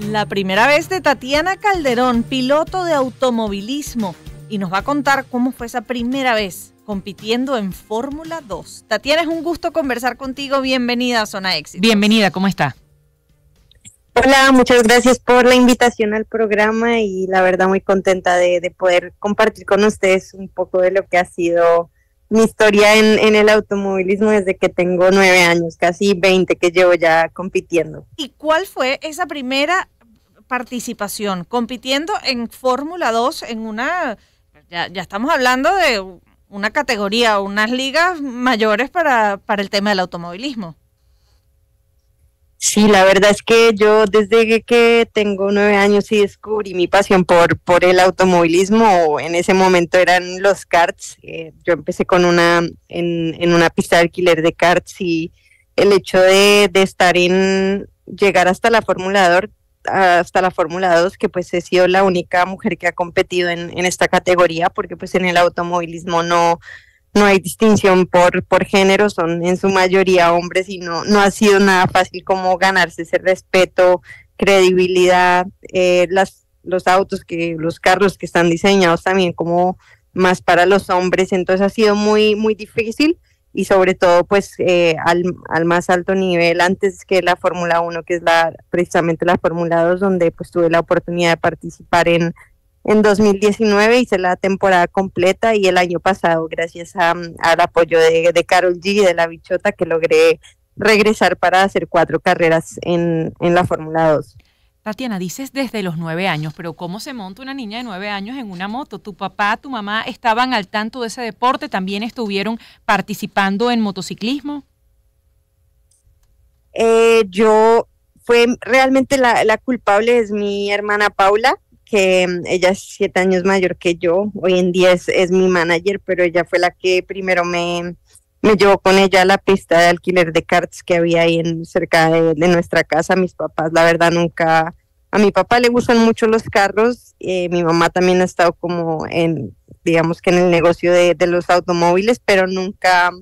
La primera vez de Tatiana Calderón, piloto de automovilismo, y nos va a contar cómo fue esa primera vez compitiendo en Fórmula 2. Tatiana, es un gusto conversar contigo. Bienvenida a Zona Éxito. Bienvenida, ¿cómo está? Hola, muchas gracias por la invitación al programa y la verdad muy contenta de, poder compartir con ustedes un poco de lo que ha sido mi historia en, el automovilismo desde que tengo nueve años, casi veinte que llevo ya compitiendo. ¿Y cuál fue esa primera participación compitiendo en Fórmula 2 en una, ya, ya, estamos hablando de una categoría, unas ligas mayores para, para el tema del automovilismo? Sí, la verdad es que yo desde que tengo nueve años y descubrí mi pasión por, por el automovilismo, en ese momento eran los karts. Eh, yo empecé con una en, en, una pista de alquiler de karts y el hecho de, de estar en llegar hasta la Fórmula 2, hasta la Fórmula 2, que pues he sido la única mujer que ha competido en, en esta categoría, porque pues en el automovilismo no, no hay distinción por, por género, son en su mayoría hombres y no, no ha sido nada fácil como ganarse ese respeto, credibilidad, eh, las, los autos, que los carros que están diseñados también como más para los hombres, entonces ha sido muy, muy difícil y sobre todo pues eh, al, al, más alto nivel antes que la Fórmula 1, que es la precisamente la Fórmula 2, donde pues tuve la oportunidad de participar en en 2019 hice la temporada completa y el año pasado, gracias al apoyo de, de Carol G y de la Bichota, que logré regresar para hacer cuatro carreras en, en la Fórmula 2. Tatiana, dices desde los nueve años, pero ¿cómo se monta una niña de nueve años en una moto? ¿Tu papá, tu mamá estaban al tanto de ese deporte? ¿También estuvieron participando en motociclismo? Eh, yo fue realmente la, la culpable es mi hermana Paula que mm, ella es siete años mayor que yo, hoy en día es, es mi manager, pero ella fue la que primero me, me llevó con ella a la pista de alquiler de karts que había ahí en, cerca de, nuestra casa. Mis papás, la verdad, nunca, a mi papá le gustan mucho los carros, eh, mi mamá también ha estado como en, digamos que en el negocio de, de los automóviles, pero nunca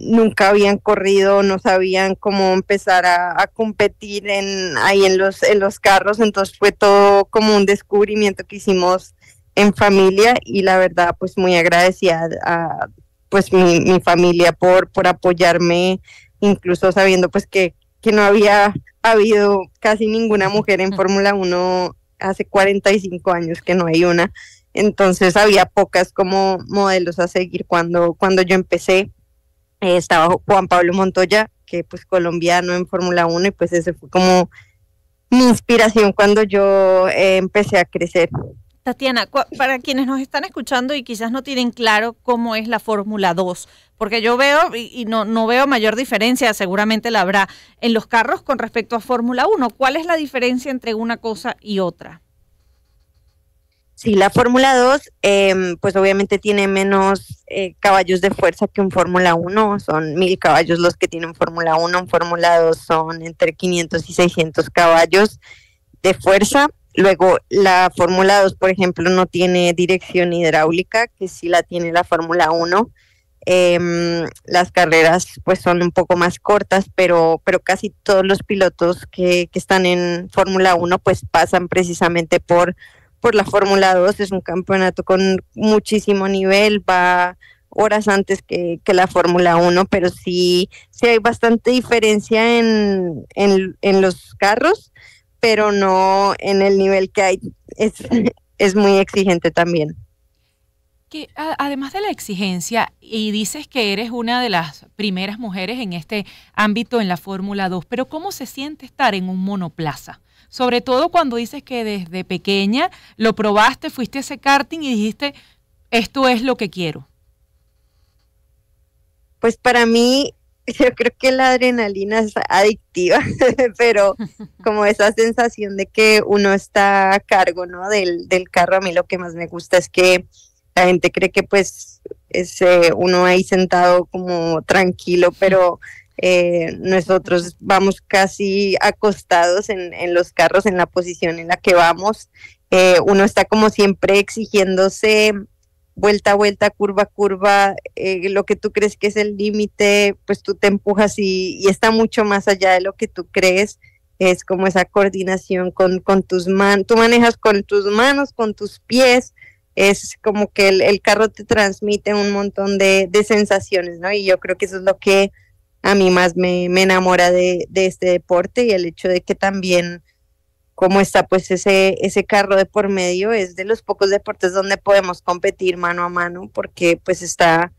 nunca habían corrido, no sabían cómo empezar a, competir en, ahí en los, en los carros, entonces fue todo como un descubrimiento que hicimos en familia y la verdad pues muy agradecida a pues mi, mi familia por, por apoyarme, incluso sabiendo pues que, que no había habido casi ninguna mujer en Fórmula 1 hace 45 años que no hay una, entonces había pocas como modelos a seguir cuando, cuando yo empecé eh, estaba Juan Pablo Montoya, que pues colombiano en Fórmula 1 y pues ese fue como mi inspiración cuando yo eh, empecé a crecer. Tatiana, para quienes nos están escuchando y quizás no tienen claro cómo es la Fórmula 2, porque yo veo y, no, no veo mayor diferencia, seguramente la habrá, en los carros con respecto a Fórmula 1. ¿Cuál es la diferencia entre una cosa y otra? Sí, la Fórmula 2, em, pues obviamente tiene menos eh, caballos de fuerza que un Fórmula 1, son mil caballos los que tienen Fórmula 1, en Fórmula 2 son entre 500 y 600 caballos de fuerza. Luego, la Fórmula 2, por ejemplo, no tiene dirección hidráulica, que sí la tiene la Fórmula 1. Em, las carreras pues son un poco más cortas, pero, pero casi todos los pilotos que, que están en Fórmula 1 pues pasan precisamente por por la Fórmula 2, es un campeonato con muchísimo nivel, va horas antes que, la Fórmula 1, pero sí, sí hay bastante diferencia en, en, los carros, pero no en el nivel que hay. Es, es muy exigente también. Que además de la exigencia, y dices que eres una de las primeras mujeres en este ámbito en la Fórmula 2, pero ¿cómo se siente estar en un monoplaza? Sobre todo cuando dices que desde pequeña lo probaste, fuiste a ese karting y dijiste, esto es lo que quiero. Pues para mí, yo creo que la adrenalina es adictiva, pero como esa sensación de que uno está a cargo, ¿no? Del, del carro, a mí lo que más me gusta es que la gente cree que pues es eh, uno ahí sentado como tranquilo, pero eh, nosotros vamos casi acostados en, en, los carros, en la posición en la que vamos. Eh, uno está como siempre exigiéndose vuelta a vuelta, curva a curva, eh, lo que tú crees que es el límite, pues tú te empujas y, está mucho más allá de lo que tú crees. es como esa coordinación con, con tus manos, tú manejas con tus manos, con tus pies, es como que el, carro te transmite un montón de, sensaciones, ¿no? Y yo creo que eso es lo que a mí más me, enamora de, de, este deporte y el hecho de que también como está pues ese, ese carro de por medio, es de los pocos deportes donde podemos competir mano a mano, porque pues está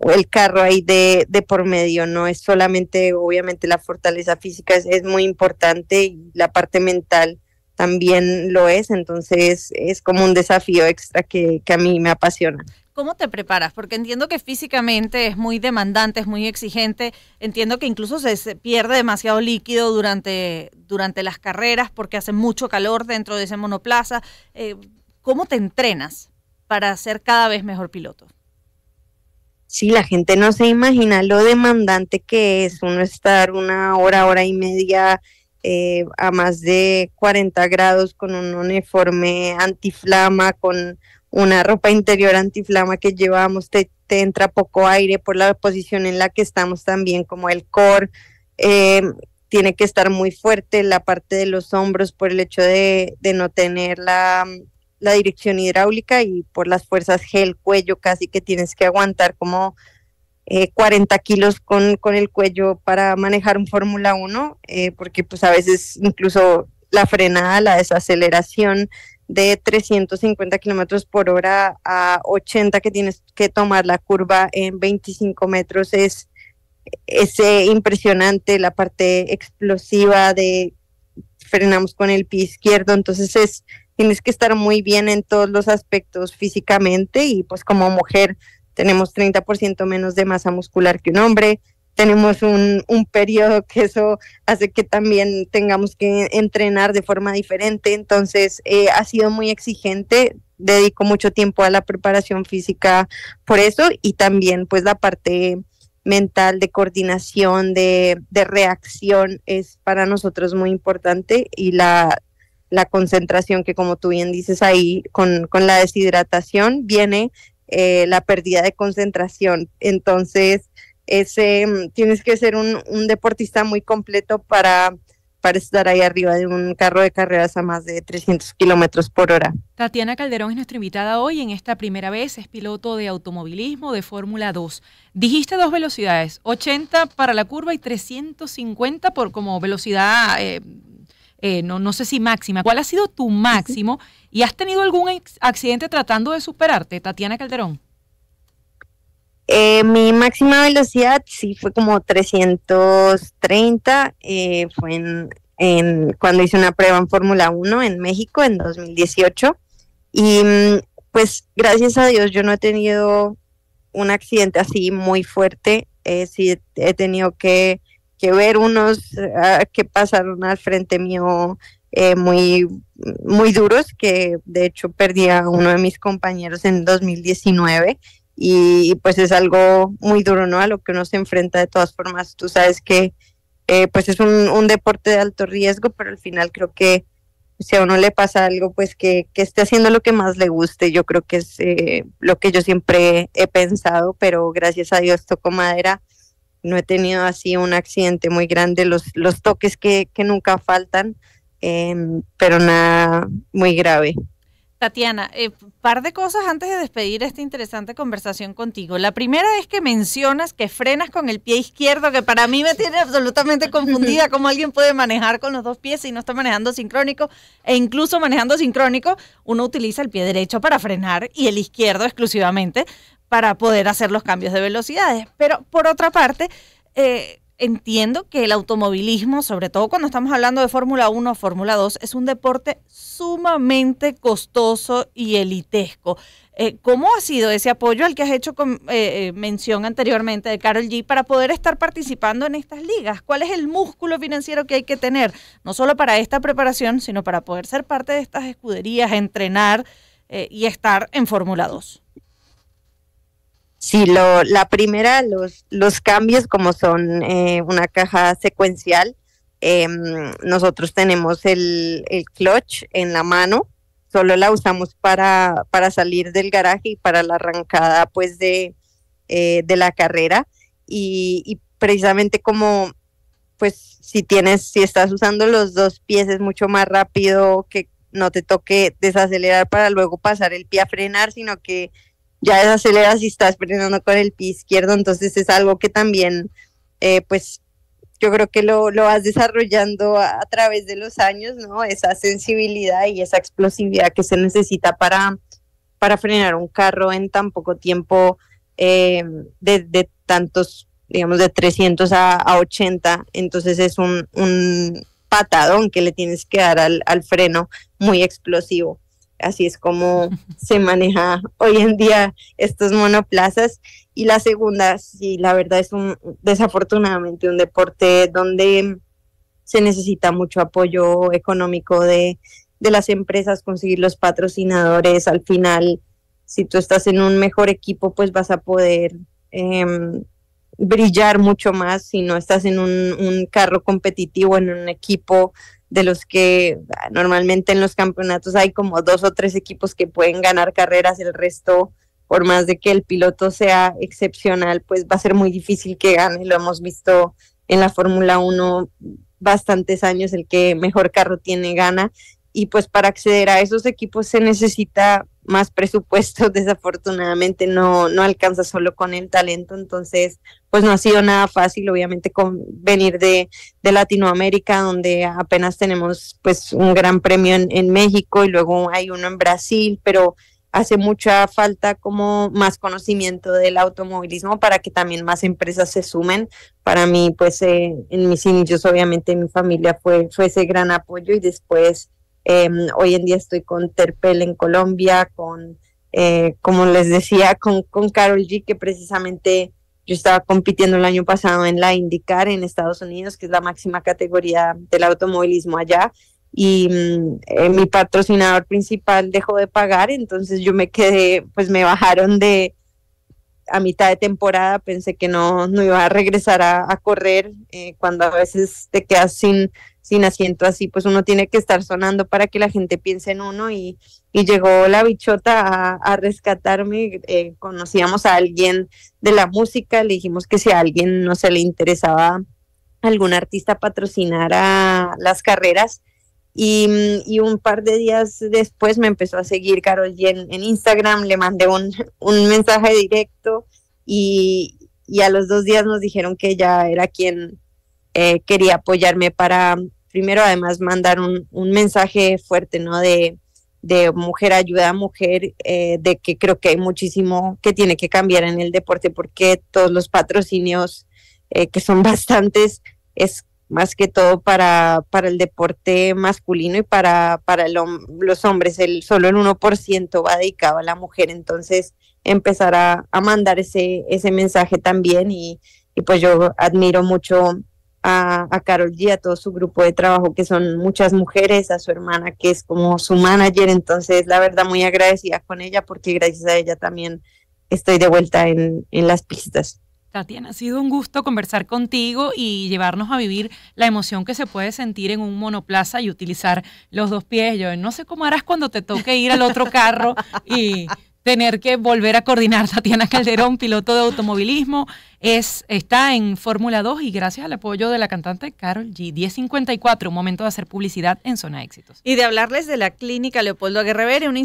el carro ahí de, de por medio, no es solamente, obviamente la fortaleza física es, es muy importante y la parte mental también lo es, entonces es como un desafío extra que, que a mí me apasiona. ¿Cómo te preparas? Porque entiendo que físicamente es muy demandante, es muy exigente. Entiendo que incluso se, pierde demasiado líquido durante, durante las carreras porque hace mucho calor dentro de ese monoplaza. Eh, ¿Cómo te entrenas para ser cada vez mejor piloto? Sí, la gente no se imagina lo demandante que es uno estar una hora, hora y media eh, a más de 40 grados con un uniforme antiflama, con una ropa interior antiflama que llevamos, te, entra poco aire por la posición en la que estamos también, como el core. Eh, tiene que estar muy fuerte la parte de los hombros por el hecho de, no tener la, dirección hidráulica y por las fuerzas G, el cuello casi que tienes que aguantar como 40 eh, kilos con, con, el cuello para manejar un Fórmula 1, eh, porque pues a veces incluso la frenada, la desaceleración de 350 kilómetros por hora a 80 que tienes que tomar la curva en 25 metros es, es impresionante la parte explosiva de frenamos con el pie izquierdo entonces es tienes que estar muy bien en todos los aspectos físicamente y pues como mujer tenemos 30% menos de masa muscular que un hombre tenemos un, un, periodo que eso hace que también tengamos que entrenar de forma diferente. Entonces, eh, ha sido muy exigente, dedico mucho tiempo a la preparación física por eso y también pues la parte mental de coordinación, de, de reacción es para nosotros muy importante y la, la concentración que como tú bien dices ahí con, con la deshidratación viene eh, la pérdida de concentración. Entonces, ese, mm, tienes que ser un, deportista muy completo para, para estar ahí arriba de un carro de carreras a más de 300 kilómetros por hora. Tatiana Calderón es nuestra invitada hoy en esta primera vez, es piloto de automovilismo de Fórmula 2. Dijiste dos velocidades, 80 para la curva y 350 por como velocidad, eh, eh, no, no sé si máxima. ¿Cuál ha sido tu máximo? ¿Y has tenido algún accidente tratando de superarte, Tatiana Calderón? Eh, mi máxima velocidad sí fue como 330, eh, fue en, cuando hice una prueba en Fórmula 1 en México en 2018 y mm, pues gracias a Dios yo no he tenido un accidente así muy fuerte, eh, sí he tenido que, que ver unos ah, que pasaron al frente mío eh, muy, muy duros, que de hecho perdí a uno de mis compañeros en 2019 y, pues es algo muy duro, ¿no? A lo que uno se enfrenta de todas formas. Tú sabes que eh, pues es un, deporte de alto riesgo, pero al final creo que si a uno le pasa algo, pues que, que esté haciendo lo que más le guste. Yo creo que es eh, lo que yo siempre he pensado, pero gracias a Dios toco madera. No he tenido así un accidente muy grande, los, los toques que, que nunca faltan, em, pero nada muy grave. Tatiana, eh, par de cosas antes de despedir esta interesante conversación contigo. La primera es que mencionas que frenas con el pie izquierdo, que para mí me tiene absolutamente confundida cómo alguien puede manejar con los dos pies si no está manejando sincrónico. E incluso manejando sincrónico, uno utiliza el pie derecho para frenar y el izquierdo exclusivamente para poder hacer los cambios de velocidades. Pero por otra parte, eh, entiendo que el automovilismo, sobre todo cuando estamos hablando de Fórmula 1 o Fórmula 2, es un deporte sumamente costoso y elitesco. Eh, ¿Cómo ha sido ese apoyo al que has hecho eh, eh, mención anteriormente de Carol G para poder estar participando en estas ligas? ¿Cuál es el músculo financiero que hay que tener, no solo para esta preparación, sino para poder ser parte de estas escuderías, entrenar y estar en Fórmula 2? Sí, lo, la primera, los, los cambios como son eh, una caja secuencial, em, nosotros tenemos el, el, clutch en la mano, solo la usamos para, para salir del garaje y para la arrancada pues de, eh, de la carrera. Y, y, precisamente como pues si tienes, si estás usando los dos pies es mucho más rápido que no te toque desacelerar para luego pasar el pie a frenar, sino que ya desaceleras y estás frenando con el pie izquierdo, entonces es algo que también, eh, pues yo creo que lo, lo vas desarrollando a, través de los años, ¿no? Esa sensibilidad y esa explosividad que se necesita para, para frenar un carro en tan poco tiempo eh, de, tantos, digamos, de 300 a, 80. Entonces es un, un, patadón que le tienes que dar al, al freno muy explosivo. Así es como se maneja hoy en día estos monoplazas. Y la segunda, sí, la verdad es un desafortunadamente un deporte donde se necesita mucho apoyo económico de, de las empresas, conseguir los patrocinadores. Al final, si tú estás en un mejor equipo, pues vas a poder em, brillar mucho más. Si no estás en un, un carro competitivo, en un equipo de los que ah, normalmente en los campeonatos hay como dos o tres equipos que pueden ganar carreras, el resto, por más de que el piloto sea excepcional, pues va a ser muy difícil que gane. Lo hemos visto en la Fórmula 1 bastantes años, el que mejor carro tiene gana. Y pues para acceder a esos equipos se necesita más presupuesto, desafortunadamente no, no alcanza solo con el talento, entonces pues no ha sido nada fácil, obviamente con venir de, de Latinoamérica, donde apenas tenemos pues un gran premio en, en México y luego hay uno en Brasil, pero hace mucha falta como más conocimiento del automovilismo para que también más empresas se sumen. Para mí, pues eh, en mis inicios, obviamente mi familia fue, fue ese gran apoyo y después Em, hoy en día estoy con Terpel en Colombia, con, eh, como les decía, con, Carol G, que precisamente yo estaba compitiendo el año pasado en la IndyCar en Estados Unidos, que es la máxima categoría del automovilismo allá. Y mm, eh, mi patrocinador principal dejó de pagar, entonces yo me quedé, pues me bajaron de, a mitad de temporada pensé que no, no iba a regresar a, correr eh, cuando a veces te quedas sin, sin asiento así, pues uno tiene que estar sonando para que la gente piense en uno y, llegó la bichota a, rescatarme, eh, conocíamos a alguien de la música, le dijimos que si a alguien no se le interesaba algún artista patrocinara las carreras y, un par de días después me empezó a seguir Carol G en, Instagram, le mandé un, un mensaje directo y, y, a los dos días nos dijeron que ella era quien eh, quería apoyarme para primero además mandar un, un mensaje fuerte, ¿no? De, de mujer ayuda a mujer, eh, de que creo que hay muchísimo que tiene que cambiar en el deporte porque todos los patrocinios, eh, que son bastantes, es más que todo para, para el deporte masculino y para, para los hombres. El, solo el 1% va dedicado a la mujer, entonces empezar a, a mandar ese, ese mensaje también y, y pues yo admiro mucho a, a, Carol G, a todo su grupo de trabajo, que son muchas mujeres, a su hermana, que es como su manager. Entonces, la verdad, muy agradecida con ella, porque gracias a ella también estoy de vuelta en, en las pistas. Tatiana, ha sido un gusto conversar contigo y llevarnos a vivir la emoción que se puede sentir en un monoplaza y utilizar los dos pies. Yo no sé cómo harás cuando te toque ir al otro carro y tener que volver a coordinar. Tatiana Calderón, piloto de automovilismo, es, está en Fórmula 2 y gracias al apoyo de la cantante Carol G. 1054, un momento de hacer publicidad en Zona Éxitos. Y de hablarles de la clínica Leopoldo Aguerrevere, una